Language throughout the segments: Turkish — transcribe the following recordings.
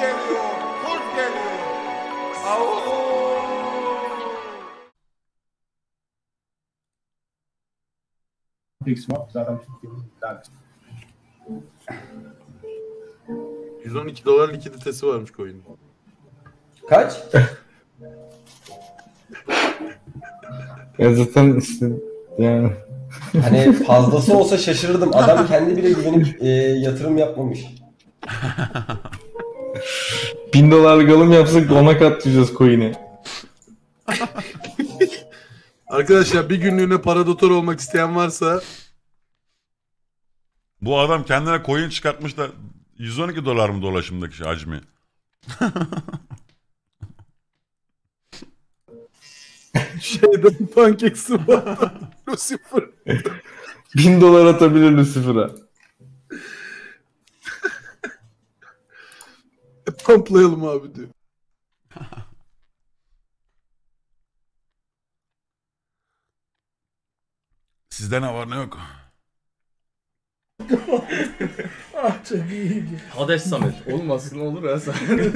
geliyor, kurt geliyor. Au! Big Smoke zaten Türkiye'nin lider. 112 dolar likiditesi varmış coin'in. Kaç? Ya zaten işte yani Hani fazlası olsa şaşırırdım. Adam kendi bile güvenip e, yatırım yapmamış. bin dolarlık alım yapsak ona katlayacağız coin'i. Arkadaşlar bir günlüğüne paradotor olmak isteyen varsa Bu adam kendine coin çıkartmış da 112 dolar mı dolaşımdaki şey, hacmi? şeyden pankeksi var. Lucifer. Bin dolar atabilir Lucifer'a. Pamplayalım abi diyor. Sizde ne var ne yok? Hades Samet. Olmasın olur ha sen.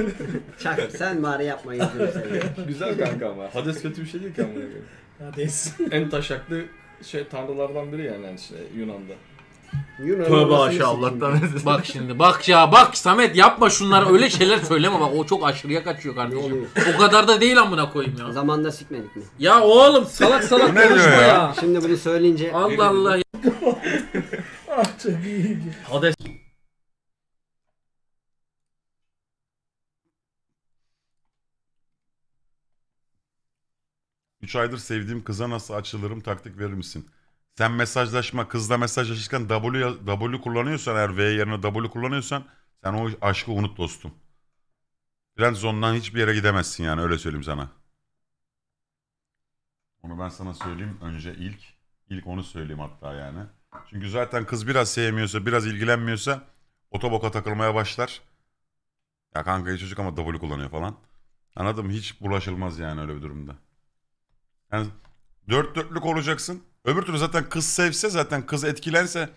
Çak sen bari yapma seveyim. Güzel kanka ama. Hades kötü bir şey değil ki koyayım. Hades. En taşaklı şey tanrılardan biri yani işte Yunan'da. Yunan Tövbe aşağı. Allah'tan. Bak şimdi bak ya bak Samet yapma şunları öyle şeyler söyleme bak o çok aşırıya kaçıyor kardeşim. O kadar da değil amına koyayım ya. Zamanında sikmedik mi? Ya oğlum salak salak ne konuşma ya? ya. Şimdi bunu söyleyince Allah Allah. ya. Hades 3 aydır sevdiğim kıza nasıl açılırım taktik verir misin? Sen mesajlaşma kızla mesajlaşırken W, W kullanıyorsan eğer V yerine W kullanıyorsan sen o aşkı unut dostum. Friendzone'dan hiçbir yere gidemezsin yani öyle söyleyeyim sana. Onu ben sana söyleyeyim önce ilk. İlk onu söyleyeyim hatta yani. Çünkü zaten kız biraz sevmiyorsa, biraz ilgilenmiyorsa otoboka takılmaya başlar. Ya kanka çocuk ama W kullanıyor falan. Anladım hiç bulaşılmaz yani öyle bir durumda. Yani dört dörtlük olacaksın. Öbür türlü zaten kız sevse zaten kız etkilense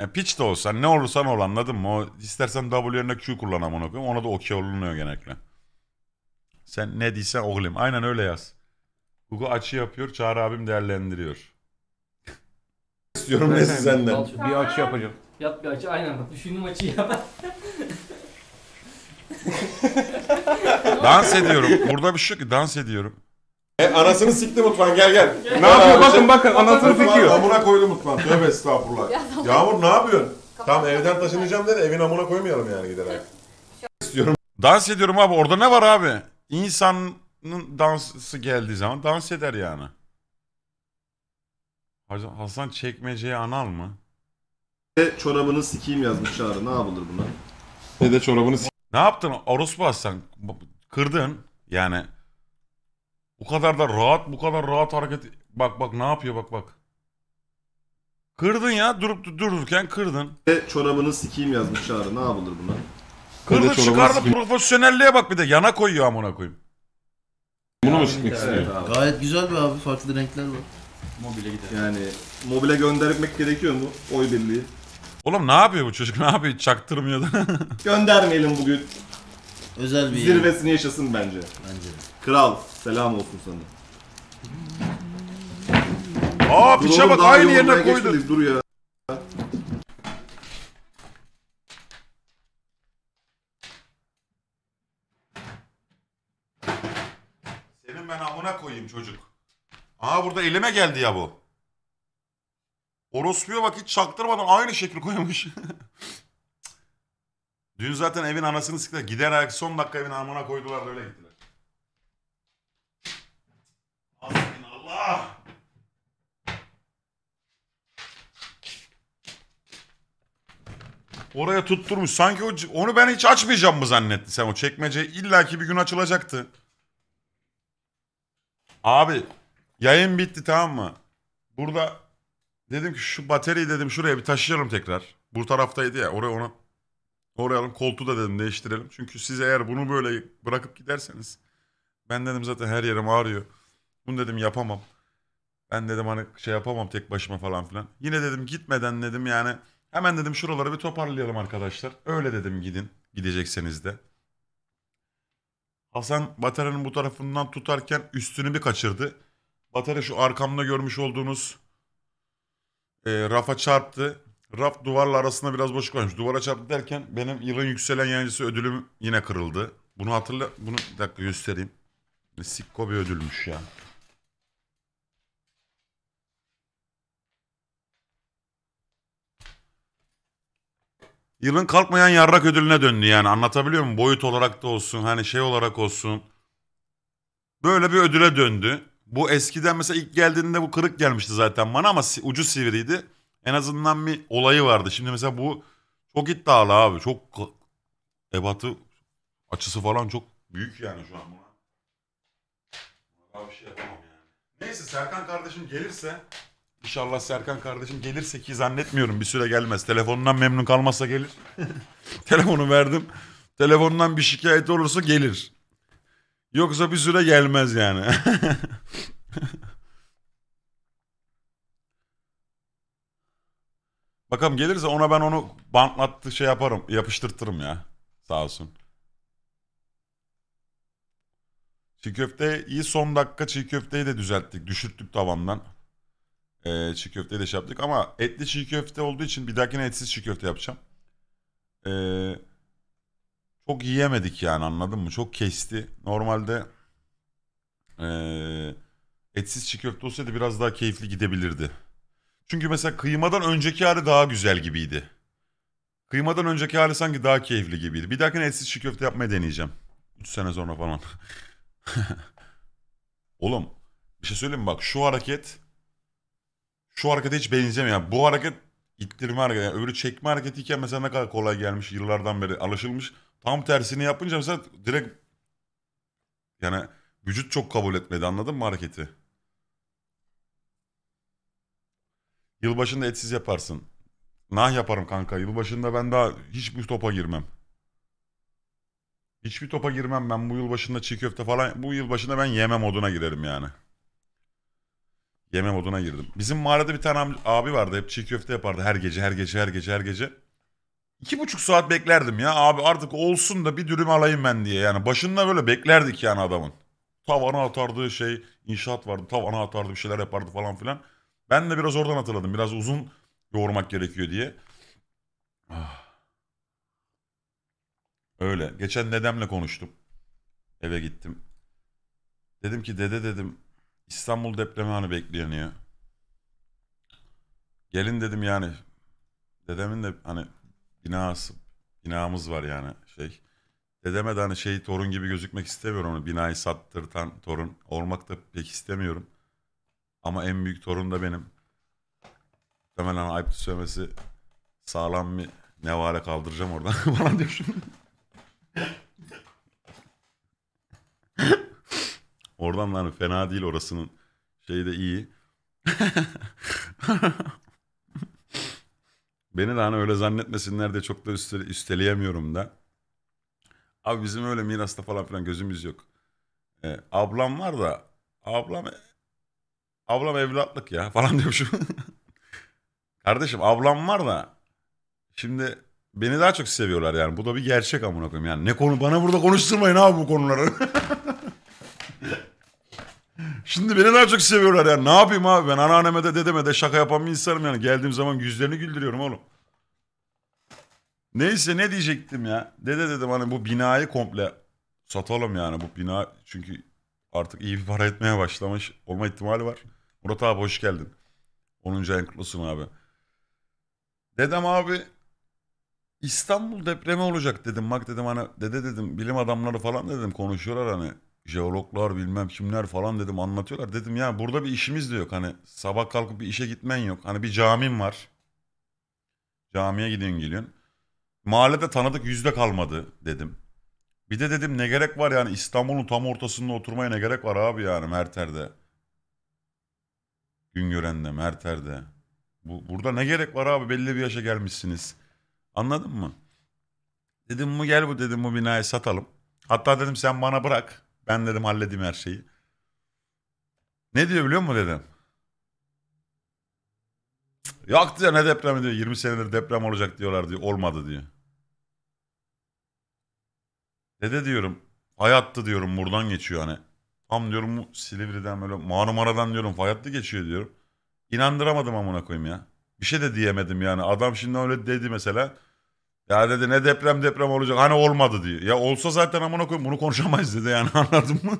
yani piç de olsan ne olursan ol anladın mı? O, istersen W yerine Q kullan amına koyayım. Ona da okey olunuyor genellikle. Sen ne diysen oğlum. Aynen öyle yaz. Google açı yapıyor. Çağrı abim değerlendiriyor. İstiyorum ne senden. Bir açı yapacağım. Yap bir açı aynen bak düşündüğüm açıyı yap. Dans ediyorum. Burada bir şey yok ki dans ediyorum. E, anasını sikti mutfağın gel gel. Ne yapıyor bakın bakın anasını sikiyor. amına koydu mutfağın. Tövbe estağfurullah. Yağmur ne yapıyorsun? Tam evden taşınacağım dedi evin amına koymayalım yani giderek. İstiyorum. Dans ediyorum abi. Orada ne var abi? İnsanın dansı geldiği zaman dans eder yani. Hasan- Hasan çekmeceye anal mı? Çorabını sikeyim yazmış Çağrı. Ne yapılır buna? Dede çorabını Ne yaptın orospu Hasan? Kırdın yani. Bu kadar da rahat, bu kadar rahat hareket. Bak bak ne yapıyor bak bak. Kırdın ya durup dururken kırdın. çorabını sikeyim yazmış Çağrı. Ne yapılır buna? Kırdın çorabını çıkardı sikeyim. profesyonelliğe bak bir de yana koyuyor amına koyayım. Bunu mu sikmek istiyor? Gayet güzel bir abi farklı renkler var. Yani mobile göndermek gerekiyor mu? Oy birliği. Oğlum ne yapıyor bu çocuk ne yapıyor çaktırmıyor da. Göndermeyelim bugün. Özel bir Zirvesini yaşasın bence. bence de. Kral selam olsun sana. Aa Dur piçe oğlum, bak daha aynı yerine koydu. geçmedik, Dur ya. Senin ben amına koyayım çocuk. Aa burada elime geldi ya bu. Orospuya bak hiç çaktırmadan aynı şekil koymuş. Dün zaten evin anasını sıktılar. Gider ayak son dakika evin amına koydular da öyle gittiler. Allah! Oraya tutturmuş. Sanki o, onu ben hiç açmayacağım mı zannetti sen o çekmece illaki bir gün açılacaktı. Abi yayın bitti tamam mı? Burada dedim ki şu bataryayı dedim şuraya bir taşıyalım tekrar. Bu taraftaydı ya oraya onu oraya alalım koltuğu da dedim değiştirelim. Çünkü siz eğer bunu böyle bırakıp giderseniz ben dedim zaten her yerim ağrıyor. Bunu dedim yapamam. Ben dedim hani şey yapamam tek başıma falan filan. Yine dedim gitmeden dedim yani hemen dedim şuraları bir toparlayalım arkadaşlar. Öyle dedim gidin gidecekseniz de. Hasan bataryanın bu tarafından tutarken üstünü bir kaçırdı. Batarya şu arkamda görmüş olduğunuz e, rafa çarptı. Raf duvarla arasında biraz boşluk varmış. Duvara çarptı derken benim yılın yükselen yayıncısı ödülüm yine kırıldı. Bunu hatırla... Bunu bir dakika göstereyim. Sikko bir ödülmüş ya. Yılın kalkmayan yarrak ödülüne döndü yani anlatabiliyor muyum? Boyut olarak da olsun hani şey olarak olsun. Böyle bir ödüle döndü. Bu eskiden mesela ilk geldiğinde bu kırık gelmişti zaten bana ama ucu sivriydi. En azından bir olayı vardı. Şimdi mesela bu çok iddialı abi. Çok ebatı açısı falan çok büyük yani şu an buna. Daha bir şey yapamam yani. Neyse Serkan kardeşim gelirse İnşallah Serkan kardeşim gelirse ki zannetmiyorum bir süre gelmez. Telefonundan memnun kalmazsa gelir. Telefonu verdim. Telefonundan bir şikayet olursa gelir. Yoksa bir süre gelmez yani. Bakalım gelirse ona ben onu bantlattı şey yaparım. Yapıştırtırım ya. Sağ olsun. Çiğ köfteyi son dakika çiğ köfteyi de düzelttik. Düşürttük tavandan. Ee, çiğ köfteyi de şey yaptık ama etli çiğ köfte olduğu için bir dahakine etsiz çiğ köfte yapacağım. Ee, çok yiyemedik yani anladın mı? Çok kesti. Normalde ee, etsiz çiğ köfte olsaydı biraz daha keyifli gidebilirdi. Çünkü mesela kıymadan önceki hali daha güzel gibiydi. Kıymadan önceki hali sanki daha keyifli gibiydi. Bir dahakine etsiz çiğ köfte yapmayı deneyeceğim. 3 sene sonra falan. Oğlum bir şey söyleyeyim mi? Bak şu hareket şu harekete hiç benzemiyor. Yani bu hareket ittirme hareketi. Yani öbürü çekme hareketiyken mesela ne kadar kolay gelmiş yıllardan beri alışılmış. Tam tersini yapınca mesela direkt yani vücut çok kabul etmedi anladın mı hareketi? Yılbaşında etsiz yaparsın. Nah yaparım kanka. Yılbaşında ben daha hiçbir topa girmem. Hiçbir topa girmem ben bu yılbaşında çiğ köfte falan. Bu yılbaşında ben yeme moduna girerim yani. Yeme moduna girdim. Bizim mahallede bir tane abi vardı. Hep çiğ köfte yapardı her gece, her gece, her gece, her gece. İki buçuk saat beklerdim ya. Abi artık olsun da bir dürüm alayım ben diye. Yani başında böyle beklerdik yani adamın. Tavana atardığı şey, inşaat vardı. Tavana atardı bir şeyler yapardı falan filan. Ben de biraz oradan hatırladım. Biraz uzun yoğurmak gerekiyor diye. Ah. Öyle. Geçen dedemle konuştum. Eve gittim. Dedim ki dede dedim İstanbul depremi hani bekleniyor. Gelin dedim yani. Dedemin de hani binası, binamız var yani şey. Dedeme de hani şey torun gibi gözükmek istemiyorum. Onu binayı sattırtan torun olmak da pek istemiyorum. Ama en büyük torun da benim. Muhtemelen ayıp söylemesi sağlam bir nevale kaldıracağım oradan falan diyor şimdi. Oradan da hani fena değil orasının şeyi de iyi. Beni de hani öyle zannetmesinler diye çok da üstel üsteleyemiyorum da. Abi bizim öyle mirasta falan filan gözümüz yok. Ee, ablam var da ablam ablam evlatlık ya falan diyormuşum. Kardeşim ablam var da şimdi beni daha çok seviyorlar yani. Bu da bir gerçek amına koyayım yani. Ne konu bana burada konuşturmayın abi bu konuları. Şimdi beni daha çok seviyorlar yani. Ne yapayım abi ben anneanneme de dedeme de şaka yapan bir insanım yani. Geldiğim zaman yüzlerini güldürüyorum oğlum. Neyse ne diyecektim ya. Dede dedim hani bu binayı komple satalım yani bu bina. Çünkü artık iyi bir para etmeye başlamış olma ihtimali var. Murat abi hoş geldin. 10. ayın kutlusun abi. Dedem abi İstanbul depremi olacak dedim. Bak dedim hani dede dedim bilim adamları falan dedim konuşuyorlar hani jeologlar bilmem kimler falan dedim anlatıyorlar. Dedim ya burada bir işimiz de yok. Hani sabah kalkıp bir işe gitmen yok. Hani bir camim var. Camiye gidiyorsun geliyorsun. Mahallede tanıdık yüzde kalmadı dedim. Bir de dedim ne gerek var yani İstanbul'un tam ortasında oturmaya ne gerek var abi yani Merter'de. Güngören'de, Merter'de. Bu, burada ne gerek var abi belli bir yaşa gelmişsiniz. Anladın mı? Dedim bu gel bu dedim bu binayı satalım. Hatta dedim sen bana bırak. Ben dedim halledeyim her şeyi. Ne diyor biliyor musun dedim. Yok diyor ne depremi diyor. 20 senedir deprem olacak diyorlar diyor. Olmadı diyor. Dede diyorum. fay hattı diyorum buradan geçiyor hani. Tam diyorum Silivri'den böyle Marmara'dan diyorum fay hattı geçiyor diyorum. İnandıramadım amına koyayım ya. Bir şey de diyemedim yani. Adam şimdi öyle dedi mesela. Ya dedi ne deprem deprem olacak. Hani olmadı diyor. Ya olsa zaten amına koyayım bunu konuşamayız dedi yani anladın mı?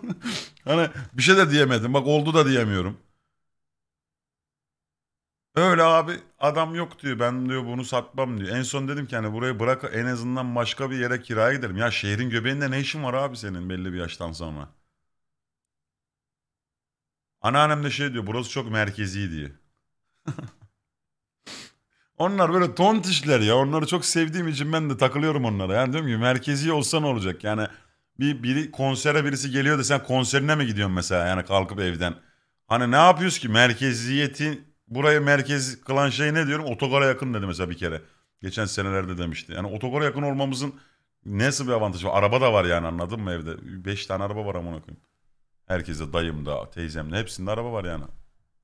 hani bir şey de diyemedim. Bak oldu da diyemiyorum. Öyle abi adam yok diyor. Ben diyor bunu satmam diyor. En son dedim ki hani burayı bırak en azından başka bir yere kiraya gidelim. Ya şehrin göbeğinde ne işin var abi senin belli bir yaştan sonra. Anneannem de şey diyor burası çok merkezi diyor. Onlar böyle tontişler ya. Onları çok sevdiğim için ben de takılıyorum onlara. Yani diyorum ki merkezi olsa ne olacak? Yani bir biri konsere birisi geliyor da sen konserine mi gidiyorsun mesela? Yani kalkıp evden. Hani ne yapıyoruz ki? Merkeziyeti burayı merkez kılan şey ne diyorum? Otogara yakın dedi mesela bir kere. Geçen senelerde demişti. Yani otogara yakın olmamızın nasıl bir avantajı var? Araba da var yani anladın mı evde? 5 tane araba var amına koyayım. Herkese dayımda, teyzemde hepsinde araba var yani.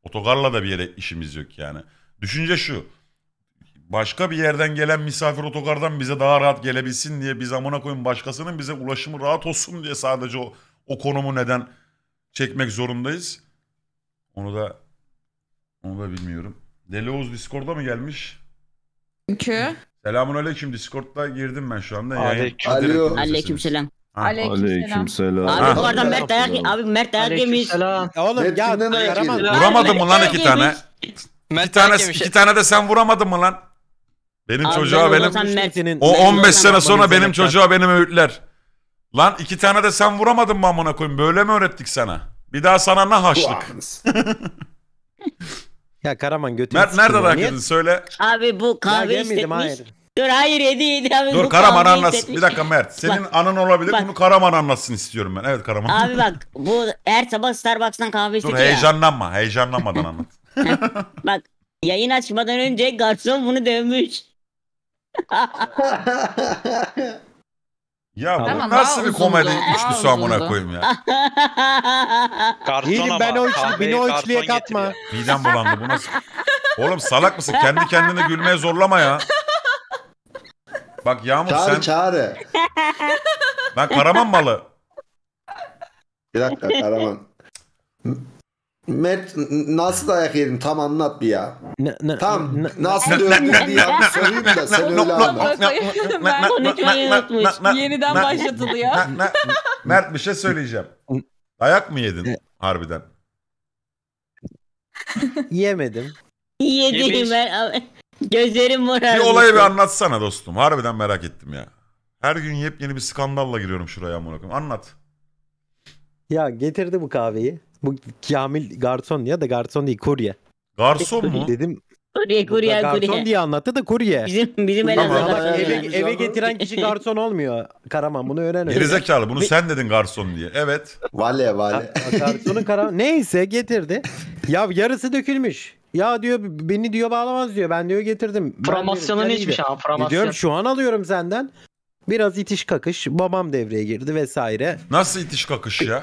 Otogarla da bir yere işimiz yok yani. Düşünce şu. Başka bir yerden gelen misafir otogardan bize daha rahat gelebilsin diye biz amına koyun başkasının bize ulaşımı rahat olsun diye sadece o, o konumu neden çekmek zorundayız. Onu da onu da bilmiyorum. Deli Oğuz Discord'a mı gelmiş? Çünkü. Selamun aleyküm Discord'da girdim ben şu anda. Aleyküm- Yayın- Alo. Aleykümselam. Aleykümselam. Abi bu arada Mert dayak abi Mert dayak yemiş. Oğlum ya dayak Karaman. yedin? Vuramadın mı lan iki tane? Mert İki tane, iki tane de sen vuramadın mı lan? Benim Abi çocuğa ben benim... O Ben 15 olsam sene sonra benim çocuğa benim öğütler. Lan iki tane de sen vuramadın mı amına koyayım? Böyle mi öğrettik sana? Bir daha sana ne haşlık? Ya Karaman götünü Mert nerede yedin söyle. Abi bu Ya kahve hayır. Dur hayır yedi yedi abi. Dur bu Karaman kahve anlatsın. istetmiş. Bir dakika Mert. Senin anın olabilir. Bak. Bunu Karaman anlatsın istiyorum ben. Evet Karaman. Abi bak bu her sabah Starbucks'tan kahve Dur istetiyor ya. heyecanlanma. Heyecanlanmadan anlat. Bak yayın açmadan önce garson bunu dövmüş. Ya bu Tamam, nasıl daha bir uzundu, komedi daha üçlüsü amına uzundu. koyayım ya. Değilim ben o üçlü, beni o üçlüye katma. Midem bulandı bu nasıl? Oğlum salak mısın? Kendi kendini gülmeye zorlama ya. Bak Yağmur Çağrı sen... çağrı. Ben Karaman malı. Bir dakika Karaman. M- Mert n- nasıl dayak yedin tam anlat bir ya. Ne, ne, Tam ne- nasıl dövdün diye sorayım da sen öyle anlat. Ben konuşmayı unutmuş. Yeniden başlatılıyor. Mert bir şey söyleyeceğim. Dayak mı yedin harbiden? Yemedim. Yedim ben abi. Gözlerim morardı. Bir olayı bir anlatsana dostum. Harbiden merak ettim ya. Her gün yepyeni bir skandalla giriyorum şuraya amına koyayım. Anlat. Ya getirdi bu kahveyi. Bu Kamil garson ya da garson değil kurye. Garson mu? Dedim Kurye kurye garson kurye. diye anlattı da kurye. Bizim bizim Tamam. Elazığ'da var eve, eve getiren kişi garson olmuyor. Karaman bunu öğren. Gerizekalı bunu sen dedin garson diye. Evet. Vale vale. Ga- Garsonun kara... Neyse getirdi. Ya yarısı dökülmüş. Ya diyor beni diyor bağlamaz diyor. Ben diyor getirdim. Promosyonunu diyorum, içmiş "Sen iyi de." ama promosyon. Diyorum şu an alıyorum senden. Biraz itiş kakış. Babam devreye girdi vesaire. Nasıl itiş kakış ya?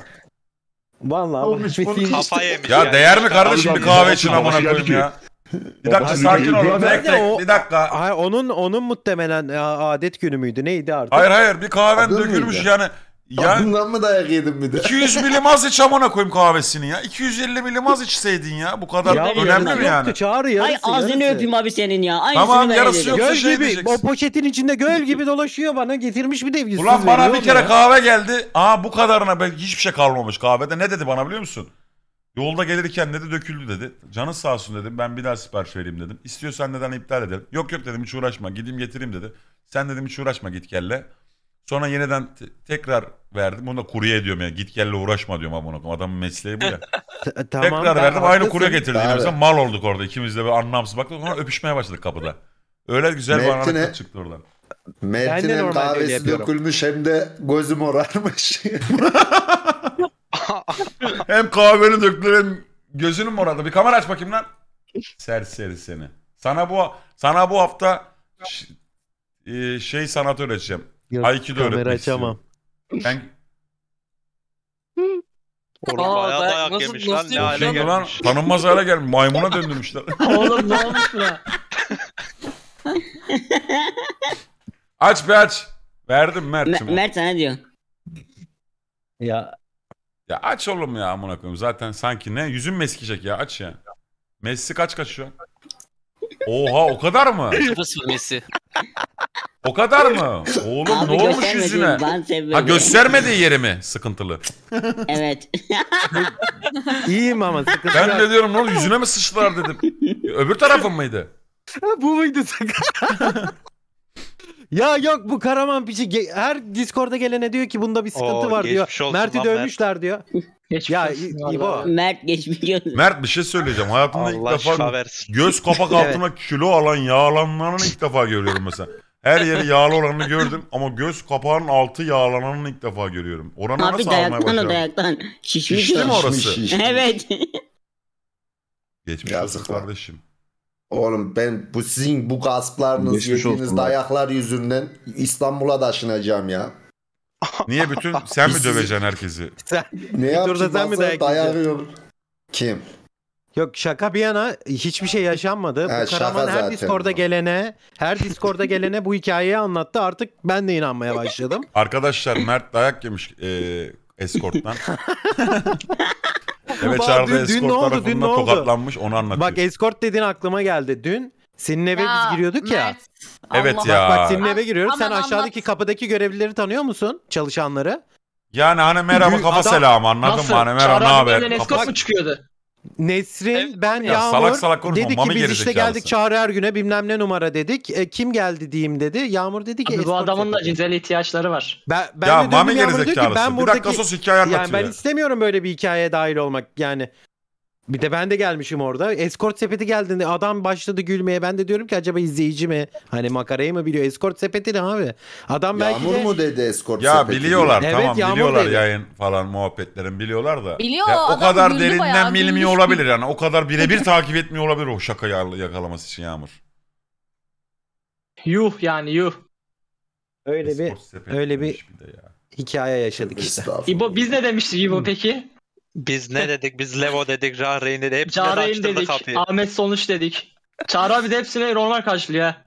Vallahi Olmuş, olmuş. Kafa yemiş Ya değer mi kardeşim bir kahve için amına koyayım ya? Bir dakika sakin abi, Tek tek bir dakika. Hayır, onun onun muhtemelen e, adet günü müydü neydi artık? Hayır hayır bir kahven dökülmüş mıydı? yani. Ya Adından mı dayak yedin bir de? 200 milim az iç amına koyayım kahvesini ya. 250 milim az içseydin ya. Bu kadar Ya önemli yarısı mi yoktu, yani? Çağrı yarısı. Ay ağzını yarısı. öpeyim abi senin ya. Aynısını Tamam, ben yarısı dedim. yok. Göl şey gibi diyeceksin. o poşetin içinde göl gibi dolaşıyor bana getirmiş bir de yüzsüz Ulan bana veriyor bir kere ya. kahve geldi. Aa bu kadarına ben hiçbir şey kalmamış kahvede. Ne dedi bana biliyor musun? Yolda gelirken dedi döküldü dedi. Canın sağ olsun dedim. Ben bir daha sipariş vereyim dedim. İstiyorsan neden iptal edelim. Yok yok dedim hiç uğraşma. Gideyim getireyim dedi. Sen dedim hiç uğraşma git gelle. Sonra yeniden te- tekrar verdim. Bunu da kurye ediyorum yani. Git gelle uğraşma diyorum koyayım. Adamın mesleği bu ya. Tamam, tekrar verdim. Aynı kurye getirdi. Mesela mal olduk orada. İkimiz de böyle anlamsız baktık. Sonra öpüşmeye başladık kapıda. Öyle güzel bir he- çıktı oradan. Mert'in hem kahvesi dökülmüş hem de gözü morarmış. Hem kahveni döktüler hem gözünü morardı. Bir kamera aç bakayım lan. Serseri seni. Sana bu sana bu hafta ş- e, şey sanat öğreteceğim. Yok, Aikido kamera öğretmek açamam. Ben Oğlum Aa, bayağı dayak dayak nasıl- yemiş lan nasıl ne hale lan tanınmaz hale gelmiş. Maymuna döndürmüşler. Oğlum ne olmuş buna? aç be aç. Verdim Me- Mert'cim. Mert sana diyor. Ya Ya aç oğlum ya amına koyayım. Zaten sanki ne? Yüzün mü eskiyecek ya aç ya. Messi kaç kaç şu an? Oha o kadar mı? Messi. O kadar mı? Oğlum Abi ne olmuş göstermedi, yüzüne? Ben. Ha göstermediği yeri mi sıkıntılı? Evet. iyiyim ama sıkıntı Ben de diyorum ne oldu yüzüne mi sıçtılar dedim. Öbür tarafın mıydı? Bu muydu sakın? ya yok bu Karaman piçi ge- her Discord'a gelene diyor ki bunda bir sıkıntı Oo, var diyor. geçmiş olsun Mert'i lan dövmüşler diyor. ya İ- İbo. Mert geçmiş olsun. Mert bir şey söyleyeceğim. Hayatımda ilk Allah defa şifa versin. göz kapak altına kilo alan yağlananı ilk defa görüyorum mesela. Her yeri yağlı olanını gördüm ama göz kapağının altı yağlananı ilk defa görüyorum. Oranı Abi nasıl almaya dayaktan o dayaktan. Şişmiş Şişti mi o. orası? Şişmiş. Evet. Geçmiş Yazık olsun kardeşim. Oğlum ben bu sizin bu gasplarınız Geçmiş yediğiniz olsun lan. dayaklar yüzünden İstanbul'a taşınacağım ya. Niye bütün sen mi Biz- döveceksin herkesi? Ne sen mi dayak dayak yiyeceksin? yiyorum. Kim? Yok şaka bir yana hiçbir şey yaşanmadı. Ha, bu Karaman her zaten Discord'a bu. gelene, her Discord'a gelene bu hikayeyi anlattı. Artık ben de inanmaya başladım. Arkadaşlar Mert dayak yemiş e, eskorttan. evet Bak, çağrıda dün- dün eskort ne oldu, dün oldu? tokatlanmış onu anlatıyor. Bak escort dediğin aklıma geldi. Dün senin eve Ya, biz giriyorduk ya. Mert, Evet Allah ya. Bak senin eve giriyoruz. Sen aşağıdaki anlat. kapıdaki görevlileri tanıyor musun? Çalışanları. Yani hani merhaba kafa selamı anladın mı? Hani merhaba ne haber? Kafa- çıkıyordu? Nesrin, ben Ya Yağmur salak salak konuşma, dedik mami ki biz işte geldik Çağrı Ergün'e bilmem ne numara dedik. E, kim geldi diyeyim dedi. Yağmur dedi ki escort dedi. cinsel ihtiyaçları var. Ben, ben ya de mami Yağmur'a diyor ki ben Bir buradaki... dakika sus hikaye anlatıyor. yani ben istemiyorum böyle bir hikayeye dahil olmak yani. Bir de ben de gelmişim orada. Escort sepeti geldiğinde adam başladı gülmeye. Ben de diyorum ki acaba izleyici mi? Hani makarayı mı biliyor? Escort sepeti ne abi? Adam belki Yağmur de... mu dedi eskort Ya sepeti biliyorlar Evet, tamam Yağmur biliyorlar dedi. yayın falan muhabbetlerin biliyorlar da. Biliyor, Ya o adam kadar güldü derinden bayağı, bilmiyor gülmüş. olabilir yani. O kadar birebir takip etmiyor olabilir o şakayı yakalaması için Yağmur. Yuh yani yuh. Öyle bir Espor sepeti öyle bir- demiş de ya. hikaye yaşadık işte. Estağfurullah. biz ne demiştik İbo peki? Biz ne dedik? Biz Levo dedik, Jahreyn dedik. Hepsine de Çağrı'yım açtırdı dedik. kapıyı. Ahmet Sonuç dedik. Çağrı abi de hepsine normal karşılıyor. ha.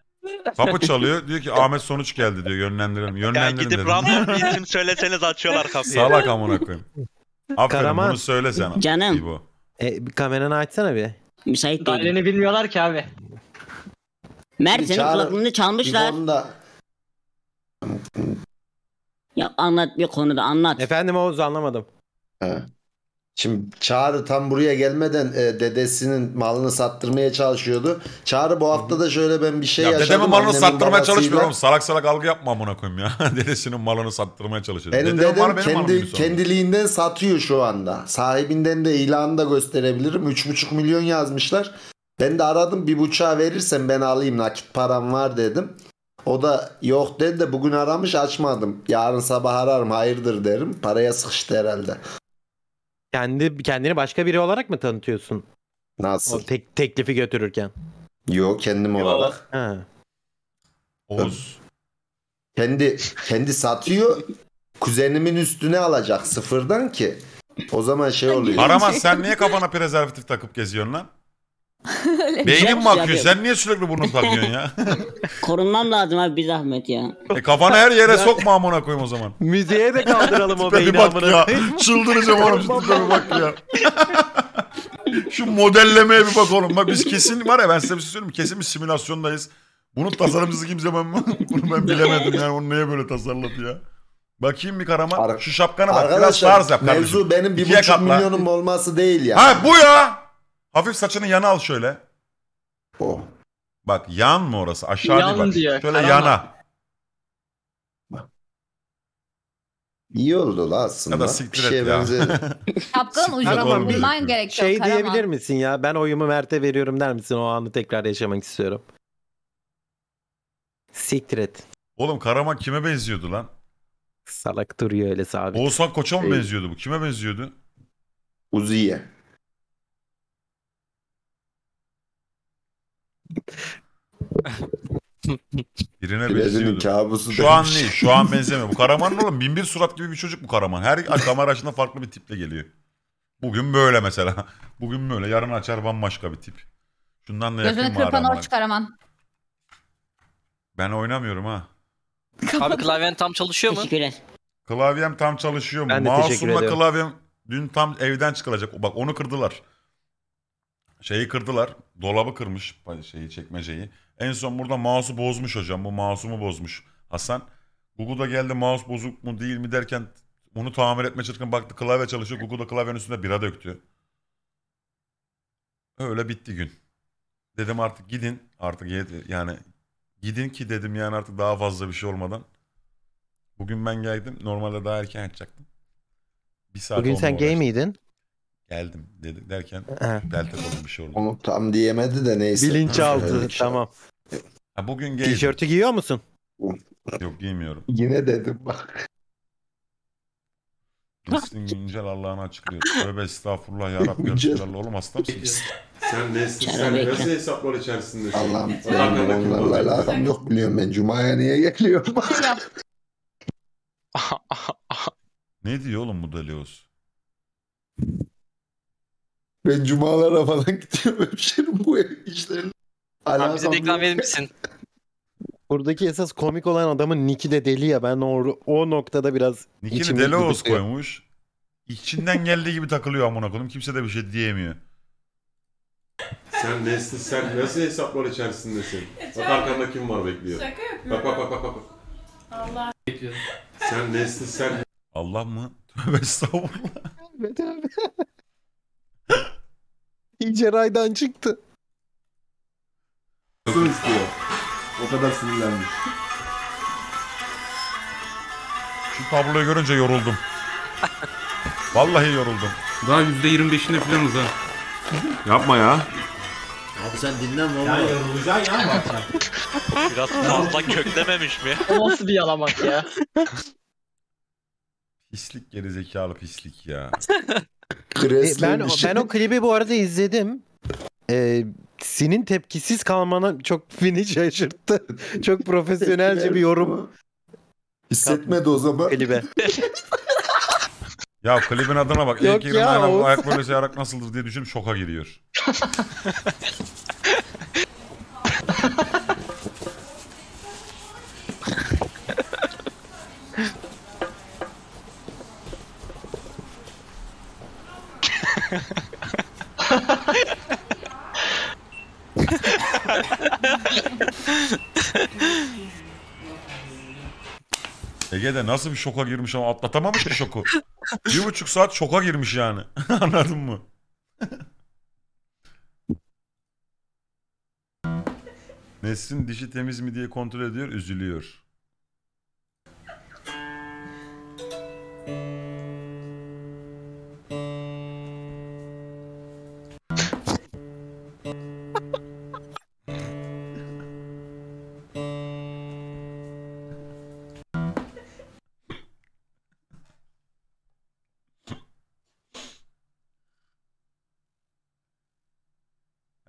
Kapı çalıyor diyor ki Ahmet sonuç geldi diyor yönlendirelim. Ya Yönlendirelim gidip dedim. random bir isim söyleseniz açıyorlar kapıyı. Salak amına koyayım. Aferin Karaman. bunu söyle sen. Canım. İbo. E, bir kameranı açsana bir. Müsait değil. Daireni bilmiyorlar ki abi. Mert senin Çağrı- kulaklığını çalmışlar. İbo'nun Ya anlat bir konuda anlat. Efendim Oğuz anlamadım. He. Şimdi Çağrı tam buraya gelmeden e, dedesinin malını sattırmaya çalışıyordu. Çağrı bu hafta da şöyle ben bir şey Ya yaşadım. dedemin malını annemin sattırmaya babasıyla. çalışmıyorum. Salak salak algı yapma amına koyayım ya. Dedesinin malını sattırmaya çalışıyor. Benim Dedemin dedem malı benim kendi, kendiliğinden satıyor şu anda. Sahibinden de ilanı da gösterebilirim. 3,5 milyon yazmışlar. Ben de aradım bir buçuğa verirsen ben alayım nakit param var dedim. O da yok dedi de bugün aramış açmadım. Yarın sabah ararım hayırdır derim. Paraya sıkıştı herhalde. Kendi kendini başka biri olarak mı tanıtıyorsun? Nasıl? O tek, teklifi götürürken. Yok kendim olarak. Ha. Oğuz. Kendi kendi satıyor. Kuzenimin üstüne alacak sıfırdan ki. O zaman şey oluyor. Karaman sen niye kafana prezervatif takıp geziyorsun lan? Beynin mi akıyor? Sen niye sürekli bunu takıyorsun ya? Korunmam lazım abi bir zahmet ya. e kafanı her yere sokma amına koyayım o zaman. Müziğe de kaldıralım o beyni bak amına ya. Çıldıracağım oğlum şu tipe bir bak ya. şu modellemeye bir bak oğlum. Bak biz kesin var ya ben size bir şey söyleyeyim mi? Kesin bir simülasyondayız. Bunun tasarımcısı kimse ben bunu ben bilemedim yani onu niye böyle tasarladı ya. Bakayım bir Karaman. Ar- Şu şapkana bak. Biraz Arkadaşlar tarz yap kardeşim. mevzu benim bir İkiye buçuk katla. milyonum olması değil ya. Ha bu ya. Hafif saçını yana al şöyle. O. Bak yan mı orası? Aşağı Yan değil bak. diyor, Şöyle Karaman. yana. İyi oldu la aslında. Ya da bir siktir et şeye ya. benzedi. Şapkanın Karaman ucunu bir- bulman gerekiyor. Şey Karaman. diyebilir misin ya? Ben oyumu Mert'e veriyorum der misin? O anı tekrar yaşamak istiyorum. Siktir et. Oğlum Karaman kime benziyordu lan? Salak duruyor öyle sabit. Oğuzhan Koç'a mı Şey- benziyordu bu? Kime benziyordu? Uzi'ye. Birine benziyordu. kabusu Şu an değil. Şu an benzemiyor. Bu Karaman oğlum? Binbir surat gibi bir çocuk bu Karaman. Her kamera açısında farklı bir tiple geliyor. Bugün böyle mesela. Bugün böyle. Yarın açar bambaşka bir tip. Şundan da Gözünü kırpan var or çıkaraman. Ben oynamıyorum ha. Abi klavyen tam çalışıyor mu? Teşekkürler. Klavyem tam çalışıyor mu? Ben de teşekkür Mouse'umla ediyorum. klavyem dün tam evden çıkılacak. Bak onu kırdılar. Şeyi kırdılar. Dolabı kırmış şeyi çekmeceyi. En son burada mouse'u bozmuş hocam. Bu mouse'umu bozmuş Hasan. Google'da geldi mouse bozuk mu değil mi derken onu tamir etmeye çalışırken baktı klavye çalışıyor. Google'da klavyenin üstünde bira döktü. Öyle bitti gün. Dedim artık gidin. Artık yani gidin ki dedim yani artık daha fazla bir şey olmadan. Bugün ben geldim. Normalde daha erken yatacaktım. Bir saat Bugün sen gay miydin? Geldim dedi derken delta bir şey oldu. Onu tam diyemedi de neyse. Bilinçaltı şey. tamam. Ha, bugün gaydim. Tişörtü giyiyor musun? Yok giymiyorum. Yine dedim bak. Neslin güncel Allah'ını açıklıyor. Tövbe estağfurullah ya Rabbi. Güncel. Oğlum hasta mısın? Sen Nesli Çare sen nasıl hesaplar içerisindesin? Allah'ım kim onlarla alakam yok biliyorum ben. Cuma'ya niye geliyorum? Ne diyor oğlum bu Delios? Ben Cuma'lara falan gidiyorum hemşerim bu ev işlerine. Abi bize yok. verir misin? Buradaki esas komik olan adamın Nick'i de deli ya. Ben o, o noktada biraz Nickini İçimi Delios gıdıklıyor. koymuş. İçinden geldiği gibi takılıyor amına koyayım. Kimse de bir şey diyemiyor. Sen Nesli sen nasıl hesaplar içerisindesin? Bak arkanda kim var bekliyor. Şaka Bak yapıyorum. bak bak bak bak. Allah. Sen Nesli sen Allah mı? Tövbe estağfurullah. Evet abi. İyice raydan çıktı. nasıl istiyor? O kadar sinirlenmiş. Şu tabloyu görünce yoruldum. Vallahi yoruldum. Daha %25'ine falanız ha. Yapma ya. Abi sen dinlen valla. Biraz fazla köklememiş mi? O nasıl bir yalamak ya? Pislik gerizekalı pislik ya. E, Kresli ben, bir şey. ben o klibi bu arada izledim. Ee, senin tepkisiz kalmana çok beni şaşırttı. Çok profesyonelce bir yorum Hissetmedi o zaman. klibe. Ya klibin adına bak. Yok İlk ya, ya, Oğuz. ayak böyle sayarak nasıldır diye düşünüp şoka giriyor. Ege de nasıl bir şoka girmiş ama atlatamamış ki şoku. bir buçuk saat şoka girmiş yani. Anladın mı? Nesrin dişi temiz mi diye kontrol ediyor, üzülüyor.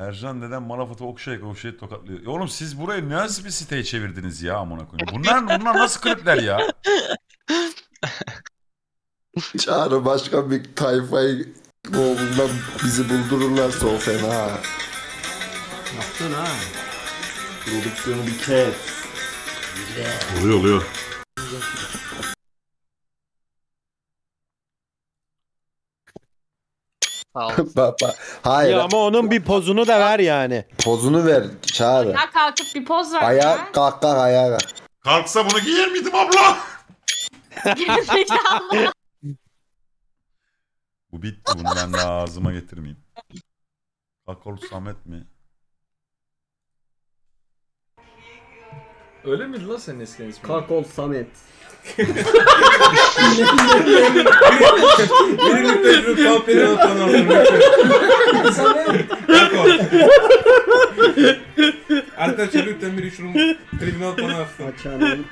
Ercan neden Malafat'ı okşayıp okşayıp tokatlıyor? Ya Oğlum siz burayı nasıl bir siteye çevirdiniz ya amına koyayım? Bunlar, bunlar nasıl klipler ya? Çağrı başka bir tayfayı Google'dan bizi buldururlarsa o fena. Yaptın ha. Prodüksiyonu bir kes. Oluyor oluyor. Hayır. Ya ama onun bir pozunu da ver yani. Pozunu ver Çağrı. Ya kalkıp bir poz ver. Ayağa ya. kalk kalk ayağa kalk. Kalksa bunu giyer miydim abla? Gerizekalı. Bu bitti bunu ben daha ağzıma getirmeyeyim. Kakol Samet mi? Öyle miydi lan senin eskiden ismin? Kakol Samet. Birlikte şunu kampanya atalım. Arkadaşlar lütfen biri şunun klibini at bana atsın.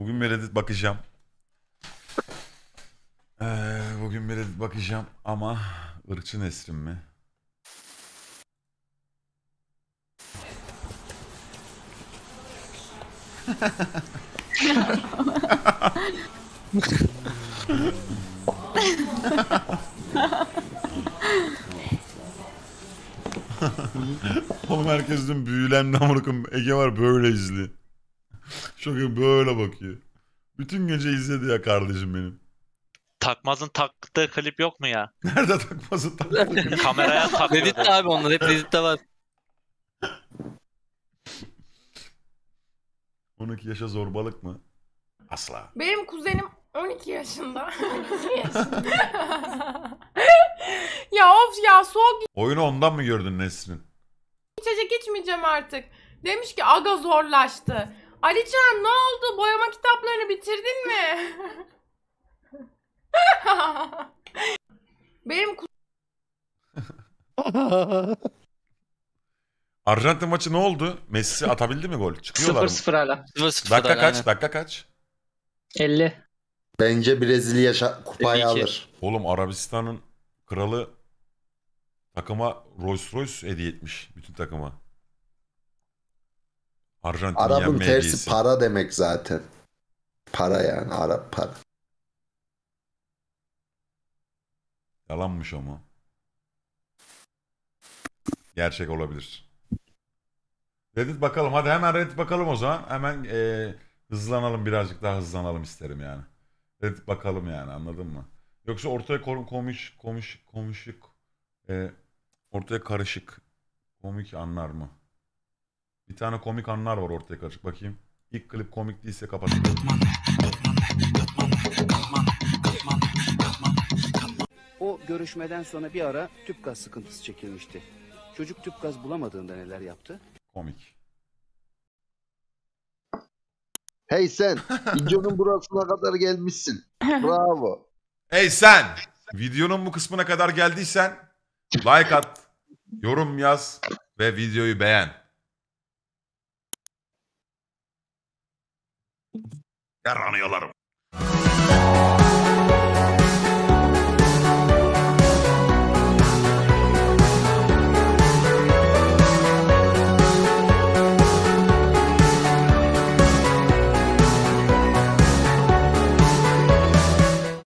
Bugün Meredith bakacağım. Ee, bugün Meredith bakacağım ama ırkçı Nesrin mi? Oğlum herkes dün büyülendi koyayım. Ege var böyle izli. Çok böyle bakıyor. Bütün gece izledi ya kardeşim benim. Takmaz'ın taktığı klip yok mu ya? Nerede takması taktı? Kameraya takıyordu. Reddit'te abi onlar hep Reddit'te var. 12 yaşa zorbalık mı? Asla. Benim kuzenim 12 yaşında. 12 yaşında. ya of ya soğuk Oyunu ondan mı gördün Nesrin? içecek içmeyeceğim artık. Demiş ki aga zorlaştı. Alican ne oldu? Boyama kitaplarını bitirdin mi? Benim ku- Arjantin maçı ne oldu? Messi atabildi mi gol? Çıkıyorlar mı? 0-0 hala. 0-0 Dakika hala, kaç? aynen. Dakika kaç? 50. Bence Brezilya şa- kupayı 52. alır. Oğlum Arabistan'ın kralı takıma Rolls Royce hediye etmiş. Bütün takıma. Arjantin Arap'ın yenme tersi hediyesi. para demek zaten. Para yani Arap para. Yalanmış ama. Gerçek olabilir. Reddit bakalım. Hadi hemen Reddit bakalım o zaman. Hemen eee, hızlanalım birazcık daha hızlanalım isterim yani. Reddit bakalım yani anladın mı? Yoksa ortaya kom komiş komiş komuşuk eee, ortaya karışık komik anlar mı? Bir tane komik anlar var ortaya karışık. Bakayım. İlk klip komik değilse kapatıyorum. O görüşmeden sonra bir ara tüp gaz sıkıntısı çekilmişti. Çocuk tüp gaz bulamadığında neler yaptı? Komik. Hey sen videonun burasına kadar gelmişsin. Bravo. Hey sen! Videonun bu kısmına kadar geldiysen like at, yorum yaz ve videoyu beğen. Yaranıyorlarım.